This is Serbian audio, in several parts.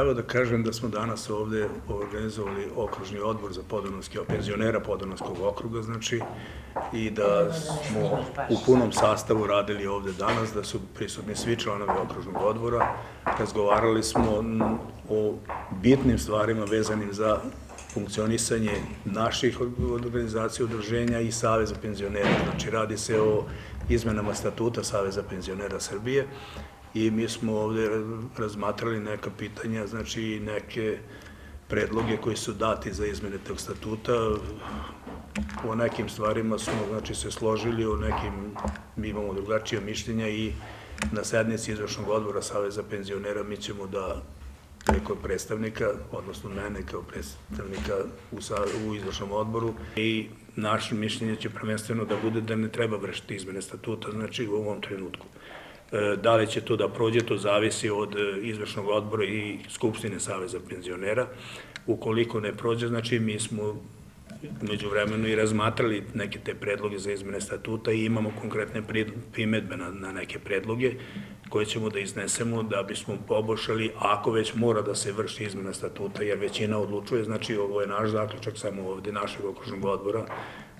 Evo da kažem da smo danas ovde organizovali okružni odbor za podonovski, penzionera podonovskog okruga, znači, i da smo u punom sastavu radili ovde danas, da su prisutni svi članovi okružnog odbora. Razgovarali smo o bitnim stvarima vezanim za funkcionisanje naših organizacija, udruženja i Saveza penzionera. Znači, radi se o izmenama statuta Saveza penzionera Srbije i mi smo ovde razmatrali neka pitanja, znači neke predloge koji su dati za izmene tog statuta. O nekim stvarima smo znači, se složili, o nekim mi imamo drugačije mišljenja i na sednici izvršnog odbora Saveza penzionera mi ćemo da preko predstavnika, odnosno mene kao predstavnika u, u izvršnom odboru i naše mišljenje će prvenstveno da bude da ne treba vršiti izmene statuta, znači u ovom trenutku. E, da li će to da prođe, to zavisi od e, izvršnog odbora i Skupštine Saveza penzionera. Ukoliko ne prođe, znači mi smo među vremenu i razmatrali neke te predloge za izmene statuta i imamo konkretne primetbe na, na neke predloge koje ćemo da iznesemo da bismo poboljšali, ako već mora da se vrši izmena statuta, jer većina odlučuje, znači ovo je naš zaključak samo ovde našeg okružnog odbora,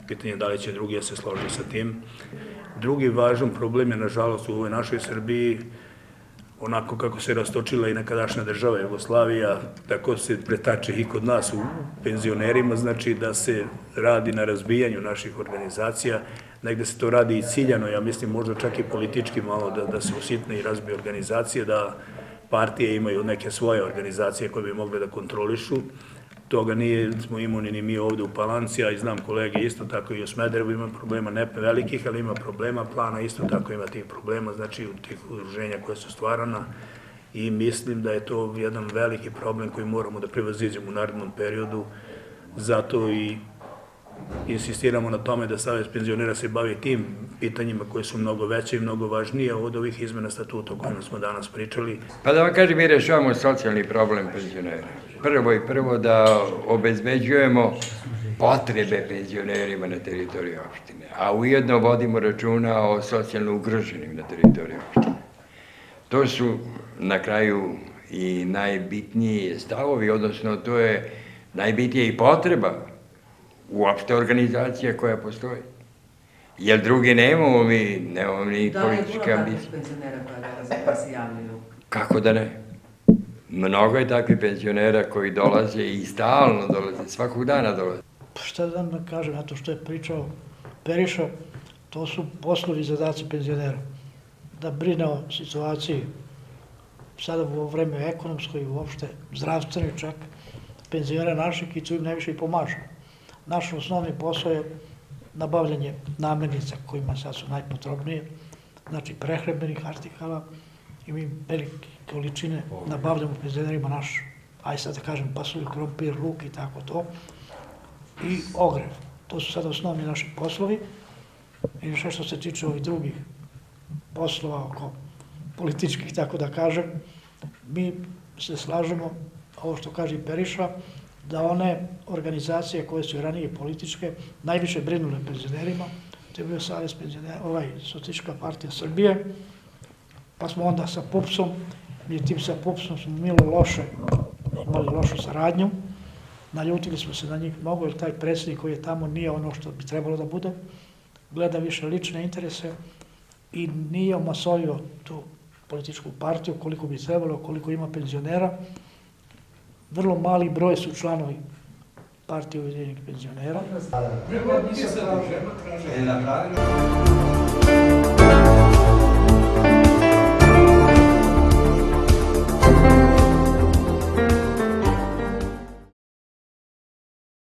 pitanje da li će drugi da se složi sa tim. Drugi važan problem je, nažalost, u ovoj našoj Srbiji, onako kako se rastočila i nekadašnja država Jugoslavija, tako se pretače i kod nas u penzionerima, znači da se radi na razbijanju naših organizacija, negde se to radi i ciljano, ja mislim možda čak i politički malo da, da se usitne i razbije organizacije, da partije imaju neke svoje organizacije koje bi mogle da kontrolišu, toga nije smo imuni ni mi ovde u Palanci, a i znam kolege isto tako i u Smederevu ima problema, ne velikih, ali ima problema, plana isto tako ima tih problema, znači u tih udruženja koje su stvarana i mislim da je to jedan veliki problem koji moramo da prevaziđemo u narednom periodu, zato i insistiramo na tome da Savez penzionera se bavi tim pitanjima koje su mnogo veće i mnogo važnije od ovih izmena statuta o kojima smo danas pričali. Pa da vam kažem, mi rešavamo socijalni problem penzionera. Prvo i prvo da obezbeđujemo potrebe penzionerima na teritoriji opštine, a ujedno vodimo računa o socijalno ugroženim na teritoriji opštine. To su na kraju i najbitniji stavovi, odnosno to je najbitnija i potreba uopšte organizacija koja postoji. Jer druge nemamo mi, nemamo ni političke ambicije. Da je puno penzionera koja danas se javljaju? Kako da ne? Mnogo je takvih penzionera koji dolaze i stalno dolaze, svakog dana dolaze. Pa šta da vam kažem, na to što je pričao Periša, to su poslovi zadaci penzionera. Da brine o situaciji sada u vreme ekonomskoj i uopšte zdravstveni čak penzionera naših i tu im najviše i pomažu. Naš osnovni posao je nabavljanje namirnica kojima sad su najpotrebnije, znači prehrebenih artikala i mi velike količine nabavljamo penzionerima naš, aj sad da kažem, pasulj, krompir, luk i tako to, i ogrev. To su sad osnovni naši poslovi. I nešto što se tiče ovih drugih poslova oko političkih, tako da kažem, mi se slažemo, ovo što kaže Periša, da one organizacije koje su ranije političke najviše brinule penzionerima, to je bio Savez penzionera, ovaj, Sotička partija Srbije, pa smo onda sa PUPS-om, tim sa PUPS-om smo milo loše, imali lošu saradnju, naljutili smo se na njih mnogo, jer taj predsjednik koji je tamo nije ono što bi trebalo da bude, gleda više lične interese i nije omasovio tu političku partiju koliko bi trebalo, koliko ima penzionera, vrlo mali broj su članovi partije ujedinjenih penzionera. Prvo nisam tražio.